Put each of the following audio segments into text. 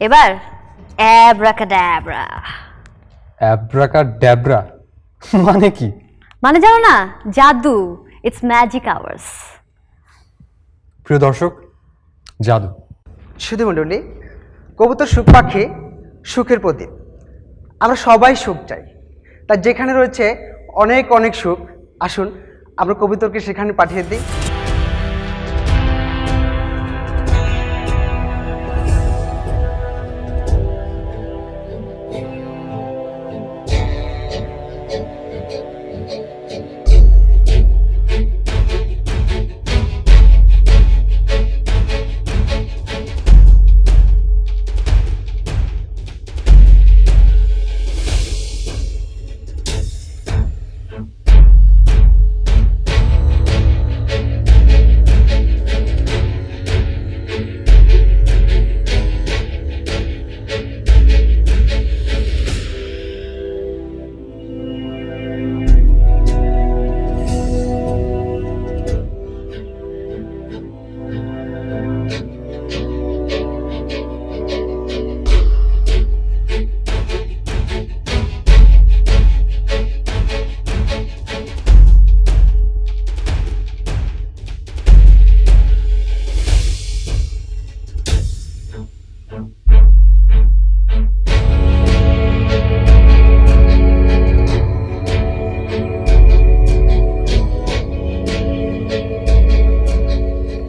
এবার অ্যাব্রাকাডাব্রা। অ্যাব্রাকা ড্যাবরা মানে কি? মানে জানো না জাদু ইটস ম্যাজিক আওয়ার্স প্রিয় দর্শক জাদু। শুধু মণ্ডলী কবুতর সুখ পাখি সুখের প্রদীপ। আমরা সবাই সুখ চাই। তাই যেখানে রয়েছে অনেক অনেক সুখ আসুন আমরা কবুতরকে সেখানে পাঠিয়ে দিই।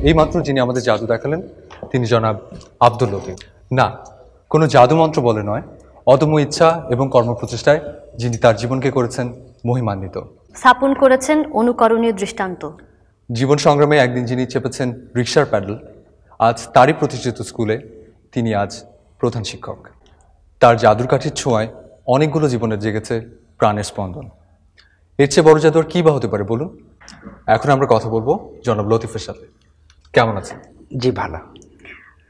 এই মাত্র যিনি আমাদের জাদু দেখালেন তিনি জনাব আব্দুল লতিফ। না কোনো জাদু মন্ত্র বলে নয়। অদম্য ইচ্ছা এবং কর্মপ্রচেষ্টায় যিনি তার জীবনকে করেছেন মহিমান্বিত। স্থাপন করেছেন অনুকরণীয় দৃষ্টান্ত। জীবন সংগ্রামে একদিন যিনি চেপেছেন রিক্সার প্যাডেল আজ তারই প্রতিষ্ঠিত স্কুলে তিনি আজ প্রধান শিক্ষক। তার জাদুর কাঠির ছোঁয়ায় অনেকগুলো জীবনের জেগেছে প্রাণের স্পন্দন। এর চেয়ে বড় জাদু আর কী বা হতে পারে বলুন? এখন আমরা কথা বলব জনাব লতিফের সাথে। কেমন আছেন? জি ভালো।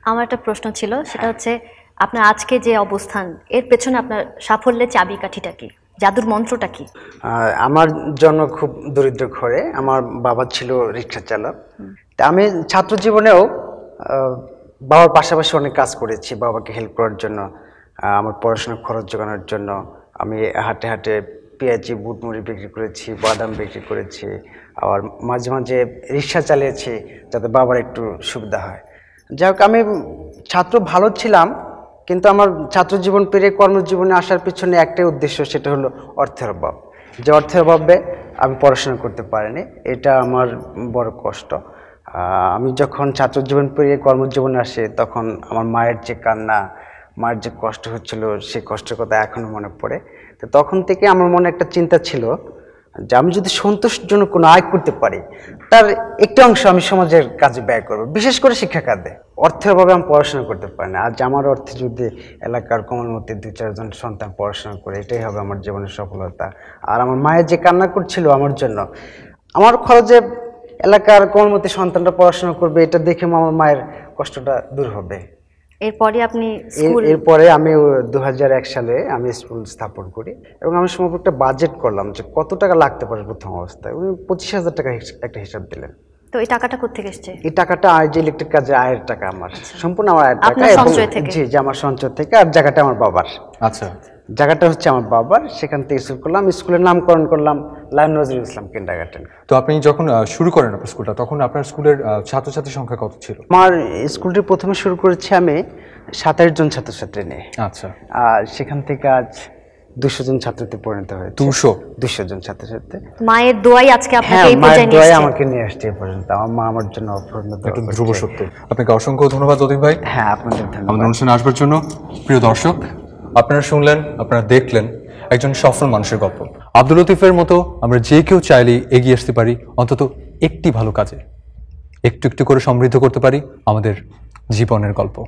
আমার একটা প্রশ্ন ছিল সেটা হচ্ছে আপনার আজকে যে অবস্থান এর পেছনে আপনার সাফল্যের চাবিকাঠিটা কি? জাদুর মন্ত্রটা কি? আমার জন্ম খুব দরিদ্র ঘরে আমার বাবা ছিল রিক্সা চালক। তা আমি ছাত্র জীবনেও বাবার পাশাপাশি অনেক কাজ করেছি বাবাকে হেল্প করার জন্য আমার পড়াশোনার খরচ জোগানোর জন্য। আমি হাটে হাটে পেঁয়াজি, বুটমুড়ি বিক্রি করেছি, বাদাম বিক্রি করেছি, আবার মাঝে মাঝে রিক্সা চালিয়েছি যাতে বাবার একটু সুবিধা হয়। যাই হোক, আমি ছাত্র ভালো ছিলাম, কিন্তু আমার ছাত্র জীবন পেরিয়ে কর্মজীবনে আসার পিছনে একটাই উদ্দেশ্য, সেটা হলো অর্থের অভাব। যে অর্থের অভাবে আমি পড়াশোনা করতে পারিনি, এটা আমার বড় কষ্ট। আমি যখন ছাত্র জীবন পেরিয়ে কর্মজীবনে আসে, তখন আমার মায়ের যে কান্না, মায়ের যে কষ্ট হচ্ছিল, সেই কষ্টের কথা এখনও মনে পড়ে। তো তখন থেকে আমার মনে একটা চিন্তা ছিল যে আমি যদি সন্তোষজনক কোনো আয় করতে পারি, তার একটি অংশ আমি সমাজের কাজে ব্যয় করব, বিশেষ করে শিক্ষা খাতে। অর্থের অভাবে আমি পড়াশোনা করতে পারি না। আজ আমার অর্থে যদি এলাকার কমার মধ্যে দু চারজন সন্তান পড়াশোনা করে, এটাই হবে আমার জীবনের সফলতা। আর আমার মায়ের যে কান্না করছিল আমার জন্য, আমার খরচে এলাকার কমার মধ্যে সন্তানটা পড়াশোনা করবে, এটা দেখে আমার মায়ের কষ্টটা দূর হবে। এরপরে আপনি এরপরে আমি দু এক সালে আমি স্কুল স্থাপন করি এবং আমি সম্ভব একটা বাজেট করলাম যে কত টাকা লাগতে পারে প্রথম অবস্থায়। উনি পঁচিশ হাজার টাকা একটা হিসাব দিলেন। তো এই টাকাটা কোথেকে এসছে? এই টাকাটা আর যে ইলেকট্রিক কাজে আয়ের টাকা আমার। সম্পূর্ণ আমার আয়ের টাকা এবং- জি যে আমার সঞ্চয় থেকে আর জায়গাটা আমার বাবার। আচ্ছা। জায়গাটা হচ্ছে আমার বাবার। সেখান থেকে স্কুল করলাম স্কুলের নামকরণ করলাম। লাইন নজরুল ইসলাম কিন্ডার গার্ডেন তো আপনি যখন শুরু করেন আপনার স্কুলটা তখন আপনার স্কুলের ছাত্রছাত্রীর সংখ্যা কত ছিল? আমার স্কুলটি প্রথমে শুরু করেছি আমি সাতাশ জন ছাত্রছাত্রী নিয়ে। আচ্ছা। আর সেখান থেকে আজ দুশো জন ছাত্রতে পরিণত হয়েছে। দুশো? দুশো জন ছাত্রছাত্রী। মায়ের দোয়াই আজকে হ্যাঁ আপনাকে এই মায়ের দোয়াই আমাকে নিয়ে আসছে এ পর্যন্ত। আমার মা আমার জন্য অপূর্ণ একদম ধ্রুব সত্য। আপনাকে অসংখ্য ধন্যবাদ অতীক ভাই। হ্যাঁ আপনাদের ধন্যবাদ। আমাদের অনুষ্ঠানে আসবার জন্য। প্রিয় দর্শক আপনারা শুনলেন আপনারা দেখলেন একজন সফল মানুষের গল্প। আব্দুল লতিফের মতো আমরা যে কেউ চাইলেই এগিয়ে আসতে পারি, অন্তত একটি ভালো কাজে। একটু একটু করে সমৃদ্ধ করতে পারি আমাদের জীবনের গল্প।